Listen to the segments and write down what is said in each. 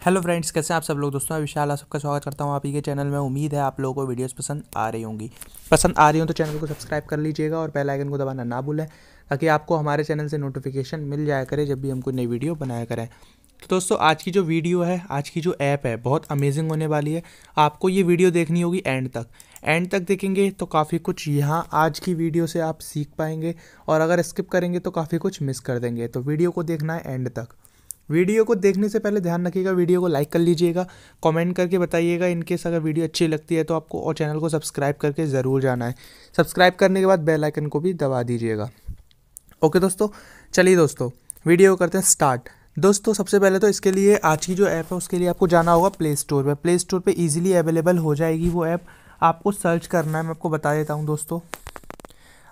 Hello friends, कैसे हैं आप सब लोग? दोस्तों, मैं विशाल, आप सबका स्वागत करता हूँ आप ही के चैनल में। उम्मीद है आप लोगों को वीडियोस पसंद आ रही होंगी। पसंद आ रही हो तो चैनल को सब्सक्राइब कर लीजिएगा और बेल आइकन को दबाना ना भूलें, ताकि आपको हमारे चैनल से नोटिफिकेशन मिल जाया करे जब भी हम कोई नई वीडियो बनाया करें। तो दोस्तों, आज की जो वीडियो है, आज की जो ऐप है, बहुत अमेजिंग होने वाली है। आपको ये वीडियो देखनी होगी एंड तक। एंड तक देखेंगे तो काफ़ी कुछ यहाँ आज की वीडियो से आप सीख पाएँगे और अगर स्किप करेंगे तो काफ़ी कुछ मिस कर देंगे। तो वीडियो को देखना है एंड तक। वीडियो को देखने से पहले ध्यान रखिएगा, वीडियो को लाइक कर लीजिएगा कमेंट करके बताइएगा इनकेस अगर वीडियो अच्छी लगती है तो आपको और चैनल को सब्सक्राइब करके ज़रूर जाना है। सब्सक्राइब करने के बाद बेल आइकन को भी दबा दीजिएगा। ओके दोस्तों, चलिए दोस्तों, वीडियो करते हैं स्टार्ट दोस्तों, सबसे पहले तो इसके लिए आज की जो ऐप है उसके लिए आपको जाना होगा प्ले स्टोर पर। प्ले स्टोर पर ईजिली अवेलेबल हो जाएगी वो ऐप आपको सर्च करना है, मैं आपको बता देता हूँ दोस्तों।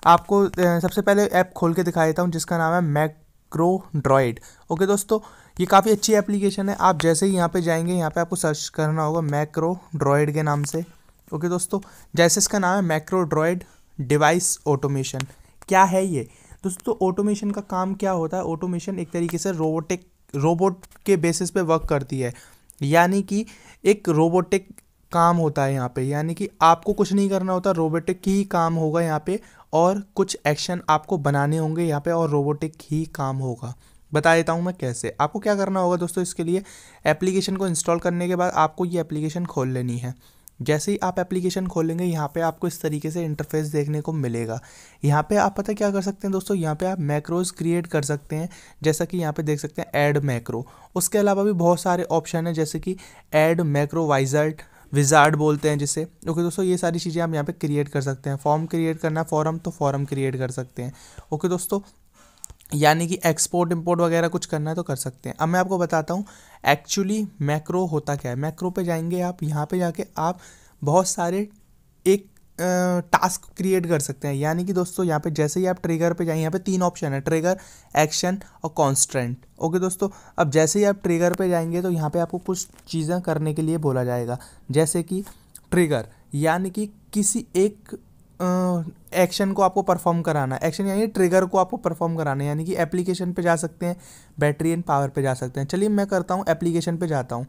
आपको सबसे पहले ऐप खोल के दिखा देता हूँ जिसका नाम है मैक्रो ड्रॉइड ओके दोस्तों ये काफ़ी अच्छी एप्लीकेशन है। आप जैसे ही यहाँ पे जाएँगे, यहाँ पे आपको सर्च करना होगा मैक्रो ड्रॉयड के नाम से। ओके दोस्तों, जैसे इसका नाम है मैक्रो ड्रॉयड डिवाइस ऑटोमेशन क्या है ये? दोस्तों ऑटोमेशन का काम क्या होता है? ऑटोमेशन एक तरीके से रोबोटिक रोबोट के बेसिस पे वर्क करती है। यानी कि एक रोबोटिक काम होता है यहाँ पे। यानी कि आपको कुछ नहीं करना होता रोबोटिक ही काम होगा यहाँ पे और कुछ एक्शन आपको बनाने होंगे यहाँ पे और रोबोटिक ही काम होगा। बता देता हूँ मैं कैसे। आपको क्या करना होगा दोस्तों इसके लिए? एप्लीकेशन को इंस्टॉल करने के बाद आपको ये एप्लीकेशन खोल लेनी है। जैसे ही आप एप्लीकेशन खोलेंगे, यहाँ पे आपको इस तरीके से इंटरफेस देखने को मिलेगा। यहाँ पे आप पता क्या कर सकते हैं दोस्तों? यहाँ पे आप मैक्रोज क्रिएट कर सकते हैं। जैसा कि यहाँ पे देख सकते हैं ऐड मैक्रो उसके अलावा भी बहुत सारे ऑप्शन हैं, जैसे कि ऐड मैक्रो वाइजर्ट विजार्ड बोलते हैं जिसे। ओके दोस्तों, ये सारी चीज़ें आप यहाँ पे क्रिएट कर सकते हैं। फॉर्म क्रिएट करना फॉर्म तो फॉर्म क्रिएट कर सकते हैं। ओके दोस्तों यानी कि एक्सपोर्ट इम्पोर्ट वगैरह कुछ करना है तो कर सकते हैं। अब मैं आपको बताता हूँ एक्चुअली मैक्रो होता क्या है। मैक्रो पे जाएँगे आप, यहाँ पे जाके आप बहुत सारे एक टास्क क्रिएट कर सकते हैं। यानी कि दोस्तों, यहाँ पे जैसे ही आप ट्रिगर पे जाएँगे यहाँ पे तीन ऑप्शन है ट्रिगर एक्शन और कॉन्स्टेंट ओके दोस्तों, अब जैसे ही आप ट्रिगर पे जाएँगे तो यहाँ पे आपको कुछ चीज़ें करने के लिए बोला जाएगा। जैसे कि ट्रिगर यानी कि किसी एक एक्शन को आपको परफॉर्म कराना एक्शन यानी ट्रिगर को आपको परफॉर्म कराना है। यानी कि एप्लीकेशन पे जा सकते हैं बैटरी एंड पावर पे जा सकते हैं। चलिए मैं करता हूँ एप्लीकेशन पे जाता हूँ।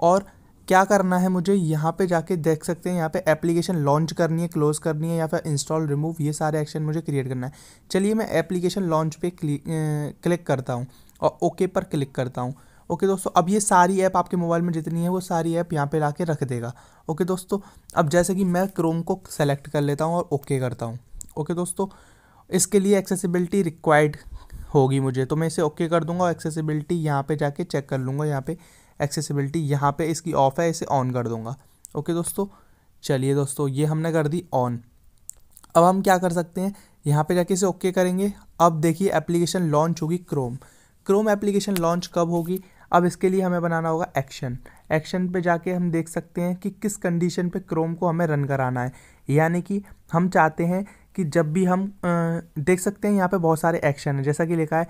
और क्या करना है मुझे? यहाँ पे जाके देख सकते हैं, यहाँ पे एप्लीकेशन लॉन्च करनी है क्लोज करनी है, या फिर इंस्टॉल रिमूव ये सारे एक्शन मुझे क्रिएट करना है। चलिए मैं एप्लीकेशन लॉन्च पे क्लिक करता हूँ। और ओके पर क्लिक करता हूँ। ओके दोस्तों, अब ये सारी ऐप आपके मोबाइल में जितनी है, वो सारी ऐप यहाँ पे ला के रख देगा। ओके दोस्तों, अब जैसे कि मैं क्रोम को सेलेक्ट कर लेता हूँ और ओके करता हूँ। ओके दोस्तों, इसके लिए एक्सेसिबिलिटी रिक्वायर्ड होगी मुझे तो मैं इसे ओके कर दूँगा और एक्सेसिबिलिटी यहाँ पे जाके चेक कर लूँगा। यहाँ पे एक्सेसिबिलिटी यहाँ पे इसकी ऑफ़ है, इसे ऑन कर दूँगा। ओके दोस्तों, चलिए दोस्तों, ये हमने कर दी ऑन अब हम क्या कर सकते हैं? यहाँ पे जाके इसे ओके करेंगे। अब देखिए एप्लीकेशन लॉन्च होगी क्रोम क्रोम एप्लीकेशन लॉन्च कब होगी? अब इसके लिए हमें बनाना होगा एक्शन एक्शन पे जाके हम देख सकते हैं कि किस कंडीशन पे क्रोम को हमें रन कराना है। यानी कि हम चाहते हैं कि जब भी हम देख सकते हैं यहाँ पे बहुत सारे एक्शन हैं। जैसा कि लिखा है,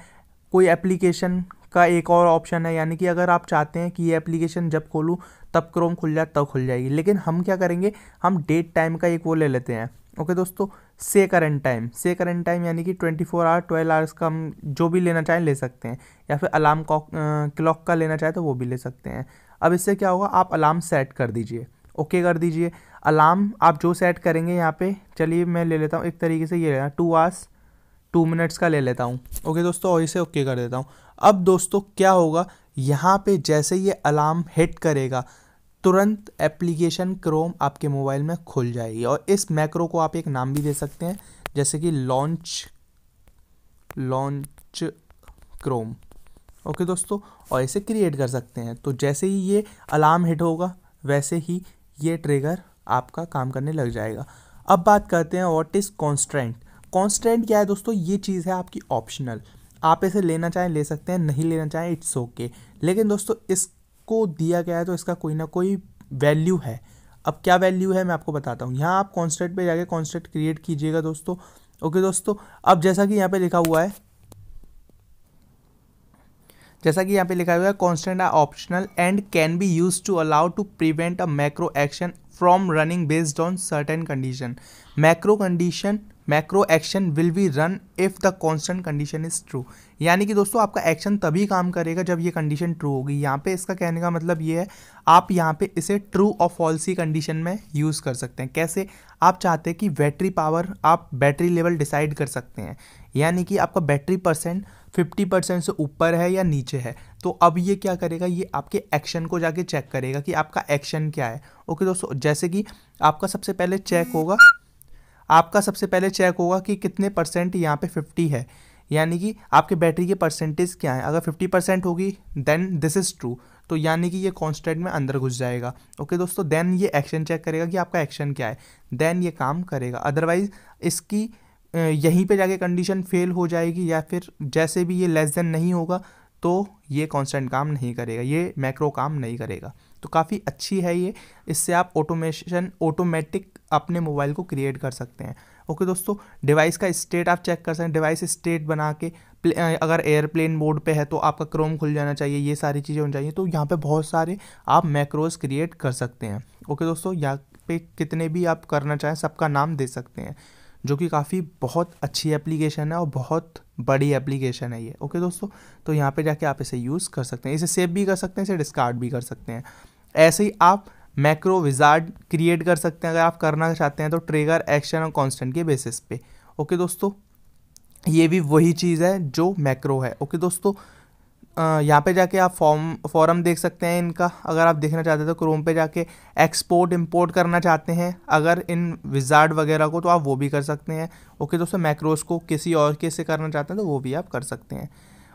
कोई एप्लीकेशन का एक और ऑप्शन है, यानी कि अगर आप चाहते हैं कि ये एप्लीकेशन जब खोलूँ, तब क्रोम खुल जाए, तब खुल जाएगी। लेकिन हम क्या करेंगे? हम डेट टाइम का एक वो ले लेते हैं। ओके दोस्तों से करेंट टाइम से करेंट टाइम यानी कि twenty four hour twelve hours का हम जो भी लेना चाहें ले सकते हैं। या फिर अलार्म क्लॉक का लेना चाहें तो वो भी ले सकते हैं। अब इससे क्या होगा? आप अलार्म सेट कर दीजिए। ओके कर दीजिए। अलार्म आप जो सेट करेंगे यहाँ पे, चलिए मैं ले लेता हूँ, एक तरीके से ये लेना टू आवर्स टू मिनट्स का ले लेता हूँ। ओके दोस्तों, और इसे ओके कर देता हूँ। अब दोस्तों, क्या होगा? यहाँ पे जैसे ये अलार्म हिट करेगा, तुरंत एप्लीकेशन क्रोम आपके मोबाइल में खुल जाएगी। और इस मैक्रो को आप एक नाम भी दे सकते हैं, जैसे कि लॉन्च लॉन्च क्रोम ओके दोस्तों, और इसे क्रिएट कर सकते हैं। तो जैसे ही ये अलार्म हिट होगा, वैसे ही ये ट्रिगर आपका काम करने लग जाएगा। अब बात करते हैं वॉट इज़ कॉन्स्टेंट कॉन्स्टेंट क्या है दोस्तों? ये चीज़ है आपकी ऑप्शनल आप इसे लेना चाहें, ले सकते हैं, नहीं लेना चाहें इट्स ओके लेकिन दोस्तों, इसको दिया गया है तो इसका कोई ना कोई वैल्यू है। अब क्या वैल्यू है, मैं आपको बताता हूँ। यहाँ आप कॉन्स्टेंट पे जाके कॉन्स्टेंट क्रिएट कीजिएगा दोस्तों। ओके दोस्तों, अब जैसा कि यहाँ पे लिखा हुआ है, जैसा कि यहाँ पे लिखा हुआ है constant are optional and can be use to allow to prevent a macro action from running based on certain condition macro condition macro action will be run if the constant condition is true यानी कि दोस्तों, आपका action तभी काम करेगा जब ये condition true होगी। यहाँ पे इसका कहने का मतलब ये है, आप यहाँ पे इसे ट्रू और फॉल्सी कंडीशन में यूज़ कर सकते हैं। कैसे? आप चाहते हैं कि बैटरी पावर आप बैटरी लेवल डिसाइड कर सकते हैं। यानी कि आपका बैटरी परसेंट फिफ्टी परसेंट से ऊपर है या नीचे है। तो अब ये क्या करेगा? ये आपके एक्शन को जाके चेक करेगा कि आपका एक्शन क्या है। ओके दोस्तों, जैसे कि आपका सबसे पहले चेक होगा आपका सबसे पहले चेक होगा कि कितने परसेंट यहाँ पे फिफ्टी है। यानी कि आपके बैटरी के परसेंटेज क्या है? अगर फिफ्टी परसेंट होगी देन दिस इज़ ट्रू तो यानी कि ये कॉन्स्टेंट में अंदर घुस जाएगा। ओके दोस्तों देन ये एक्शन चेक करेगा कि आपका एक्शन क्या है। देन ये काम करेगा। अदरवाइज़ इसकी यहीं पे जाके कंडीशन फेल हो जाएगी या फिर जैसे भी ये लेस देन नहीं होगा तो ये कांस्टेंट काम नहीं करेगा। ये मैक्रो काम नहीं करेगा। तो काफ़ी अच्छी है ये। इससे आप ऑटोमेशन ऑटोमेटिक अपने मोबाइल को क्रिएट कर सकते हैं। ओके दोस्तों, डिवाइस का स्टेट आप चेक कर सकते हैं। डिवाइस स्टेट बना के अगर एयरप्लेन मोड पे है तो आपका क्रोम खुल जाना चाहिए, ये सारी चीज़ें होनी चाहिए। तो यहाँ पे बहुत सारे आप मैक्रोज क्रिएट कर सकते हैं। ओके दोस्तों, यहाँ पे कितने भी आप करना चाहें सबका नाम दे सकते हैं, जो कि काफ़ी बहुत अच्छी एप्लीकेशन है और बहुत बड़ी एप्लीकेशन है ये। ओके दोस्तों तो यहाँ पे जाके आप इसे यूज़ कर सकते हैं। इसे सेव भी कर सकते हैं, इसे डिस्कार्ड भी कर सकते हैं। ऐसे ही आप मैक्रो विजार्ड क्रिएट कर सकते हैं। अगर आप करना चाहते हैं तो ट्रेगर एक्शन और कॉन्स्टेंट के बेसिस पे। ओके दोस्तों, ये भी वही चीज़ है जो मैक्रो है। ओके दोस्तों यहाँ पे जाके आप फॉर्म फॉरम देख सकते हैं इनका। अगर आप देखना चाहते हैं तो क्रोम पे जाके एक्सपोर्ट इंपोर्ट करना चाहते हैं। अगर इन विजार्ड वगैरह को तो आप वो भी कर सकते हैं। ओके दोस्तों मैक्रोस को किसी और के से करना चाहते हैं तो वो भी आप कर सकते हैं।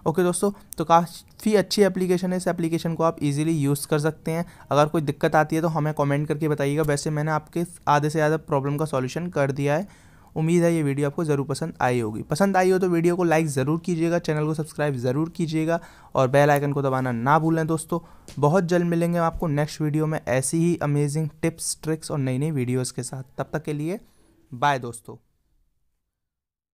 ओके दोस्तों तो काफ़ी अच्छी एप्लीकेशन है। इस एप्लीकेशन को आप इजीली यूज़ कर सकते हैं। अगर कोई दिक्कत आती है तो हमें कमेंट करके बताइएगा। वैसे मैंने आपके आधे से ज़्यादा प्रॉब्लम का सॉल्यूशन कर दिया है। उम्मीद है ये वीडियो आपको ज़रूर पसंद आई होगी। पसंद आई हो तो वीडियो को लाइक ज़रूर कीजिएगा चैनल को सब्सक्राइब ज़रूर कीजिएगा और बेल आइकन को दबाना ना भूलें। दोस्तों, बहुत जल्द मिलेंगे आपको नेक्स्ट वीडियो में ऐसी ही अमेजिंग टिप्स ट्रिक्स और नई नई वीडियोज़ के साथ। तब तक के लिए बाय दोस्तों।